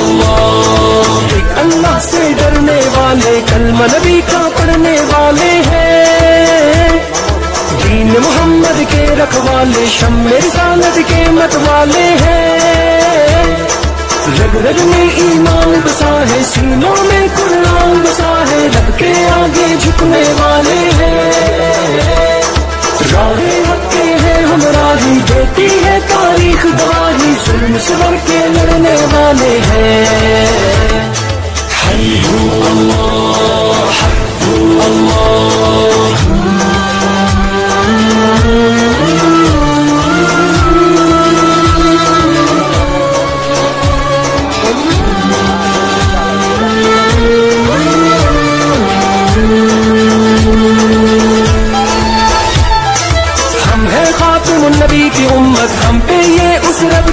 अल्लाह अल्लाह से डरने वाले कलमा नबी का पढ़ने वाले हैं। दीन मोहम्मद के रखवाले, शम्मे रिसालत के मत वाले हैं। रग रग में ईमान बसा है, सीनों में कुरान बसा है, रब के आगे झुकने वाले हैं। राहे हके हैं हमरा ही देती है तारीख गवाही जुल्म के लड़ने जाने हैं। हल्लू अल्लाह हल्लू अल्लाह की उम्मत हम पे ये उस रब